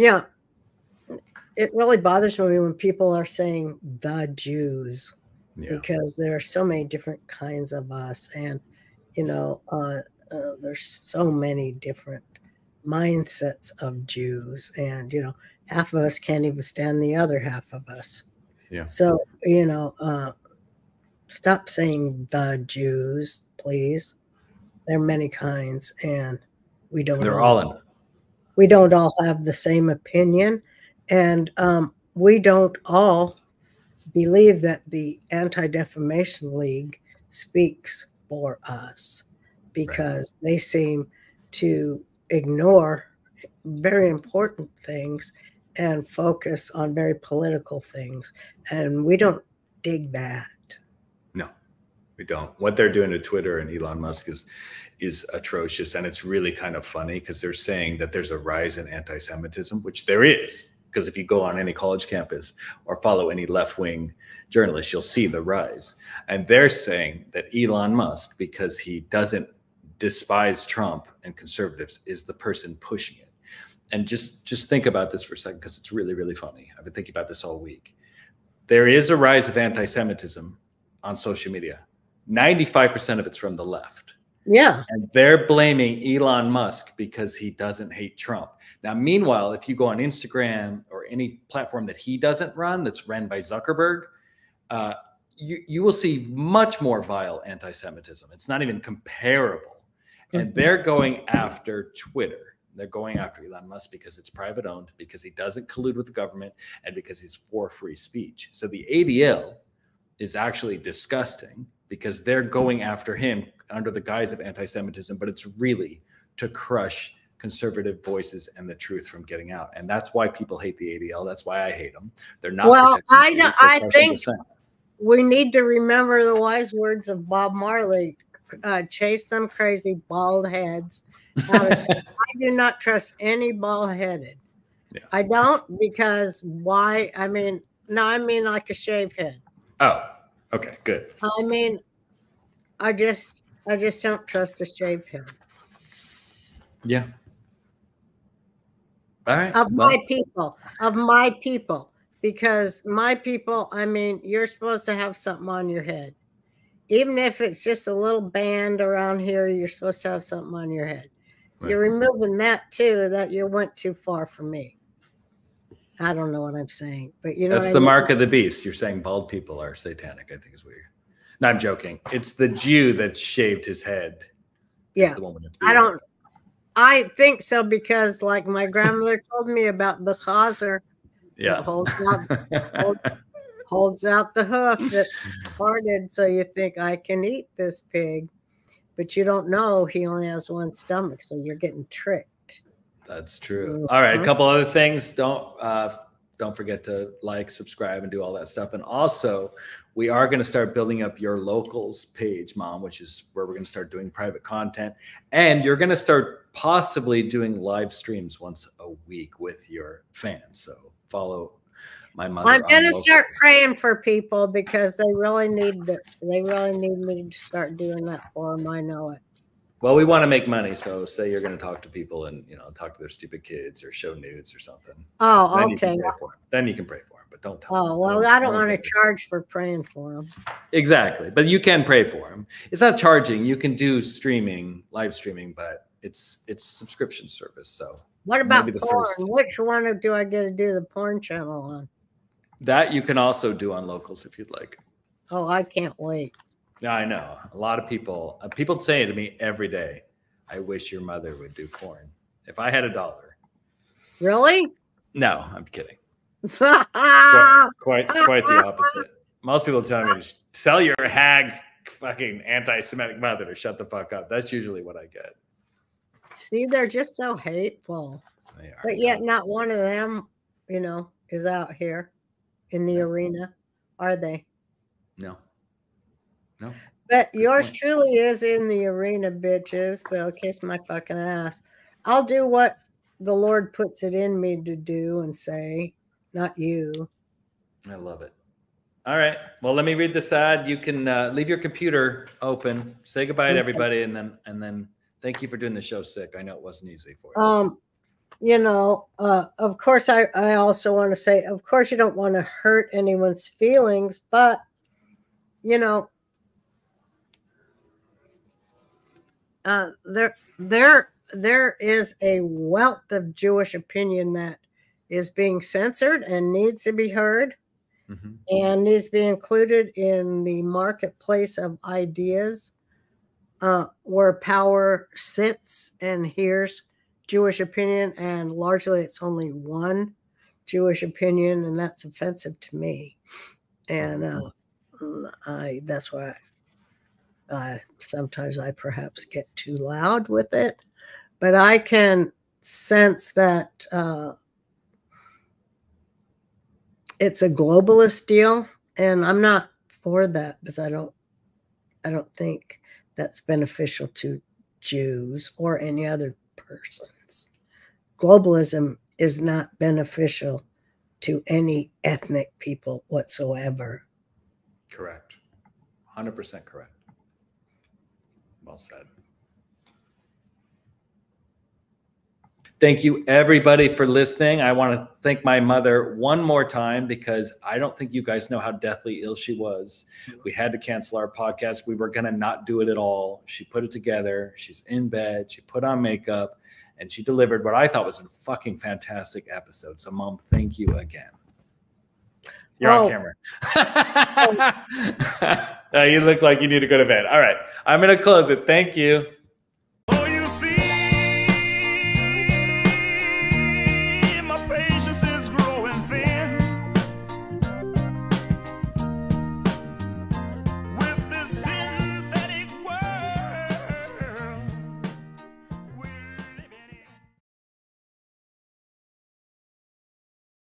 Yeah. It really bothers me when people are saying the Jews Yeah. because there are so many different kinds of us. And, you know, uh, uh, there's so many different mindsets of Jews. And, you know, half of us can't even stand the other half of us. Yeah. So, you know, uh, stop saying the Jews, please. There are many kinds, and we don't. They're all in. We don't all have the same opinion, and um, we don't all believe that the Anti Defamation League speaks for us because they seem to ignore very important things and focus on very political things. And we don't dig that. We don't. What they're doing to Twitter and Elon Musk is is atrocious, and it's really kind of funny because they're saying that there's a rise in anti-Semitism, which there is. Because if you go on any college campus or follow any left-wing journalists, you'll see the rise. And they're saying that Elon Musk, because he doesn't despise Trump and conservatives, is the person pushing it. And just just think about this for a second, because it's really really funny. I've been thinking about this all week. There is a rise of anti-Semitism on social media. 95% of it's from the left. Yeah. And they're blaming Elon Musk because he doesn't hate Trump. Now, meanwhile, if you go on Instagram or any platform that he doesn't run, that's run by Zuckerberg, uh, you, you will see much more vile anti Semitism. It's not even comparable. And Mhm. they're going after Twitter. They're going after Elon Musk because it's private owned, because he doesn't collude with the government, and because he's for free speech. So the ADL is actually disgusting because they're going after him under the guise of anti-Semitism, but it's really to crush conservative voices and the truth from getting out. And that's why people hate the ADL. That's why I hate them. They're not. Well, I I think- we need to remember the wise words of Bob Marley uh, chase them crazy bald heads. Now, I do not trust any bald headed. Yeah. I don't because why? I mean, no, I mean like a shaved head. Oh, okay, good. I mean, I just, I just don't trust a shaved head Yeah. All right. of well, my people, of my people, because my people. I mean, you're supposed to have something on your head, even if it's just a little band around here. You're supposed to have something on your head. Right. You're removing that too. That you went too far for me. I don't know what I'm saying, but you know that's the mean? mark of the beast. You're saying bald people are satanic. I think is weird. No, I'm joking. It's the Jew that shaved his head. Yeah, the one with the I don't. I think so because, like my grandmother told me about the chazer Yeah. holds out holds, holds out the hoof that's parted, so you think I can eat this pig, but you don't know he only has one stomach, so you're getting tricked. That's true. All right, a couple other things. Don't uh, don't forget to like, subscribe, and do all that stuff. And also, we are going to start building up your locals page, mom, which is where we're going to start doing private content. And you're going to start possibly doing live streams once a week with your fans. So follow my mother. I'm gonna start praying for people because they really need the, they really need me to start doing that for them. I know it. Well, we want to make money, so say you're going to talk to people and you know talk to their stupid kids or show nudes or something. Oh, Then okay. pray. Then you can pray for them, but don't tell. Oh them. well, I don't want to charge for praying for them. Exactly, but you can pray for them. It's not charging. You can do streaming, live streaming, but it's it's subscription service. So What about porn? first. Which one do I get to do the porn channel on? that you can also do on locals if you'd like. Oh, I can't wait. Yeah, I know. A lot of people uh, people say to me every day, "I wish your mother would do porn." If I had a dollar. Really? No, I'm kidding. Quite quite, quite the opposite. Most people tell me, "Tell your hag fucking anti-Semitic mother to shut the fuck up." That's usually what I get. See, they're just so hateful. They are. But yet, not one of them, you know, is out here in the No. arena, are they? no, no. But Good yours point. truly is in the arena, bitches. So kiss my fucking ass. I'll do what the Lord puts it in me to do and say, not you. I love it. All right. Well, let me read this ad. You can uh, leave your computer open. Say goodbye to everybody, and then and then thank you for doing the show. Sick. I know it wasn't easy for you. Um, you know, uh, of course, I, I also want to say, of course, you don't want to hurt anyone's feelings, but, you know, uh, there, there, there is a wealth of Jewish opinion that is being censored and needs to be heard mm-hmm. and needs to be included in the marketplace of ideas uh, where power sits and hears Jewish opinion, and largely it's only one Jewish opinion, and that's offensive to me. And uh, I that's why I, sometimes I perhaps get too loud with it, but I can sense that uh, it's a globalist deal, and I'm not for that because I don't I don't think that's beneficial to Jews or any other persons. globalism is not beneficial to any ethnic people whatsoever. Correct. 100% correct. Well said. Thank you, everybody, for listening. I want to thank my mother one more time because I don't think you guys know how deathly ill she was. We had to cancel our podcast. We were going to not do it at all. She put it together. She's in bed. She put on makeup and she delivered what I thought was a fucking fantastic episode. So, mom, thank you again. You're oh. on camera. oh. Uh, you look like you need to go to bed. All right. I'm going to close it. Thank you.